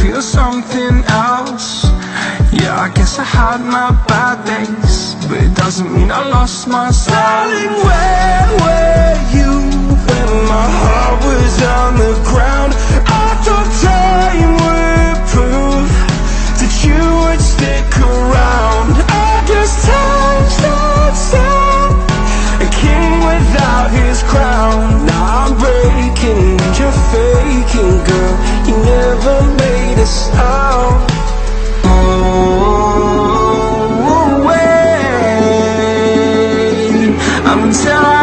feel something else. Yeah, I guess I had my bad days But it doesn't mean I lost my style Darling, where were you when my heart was on until I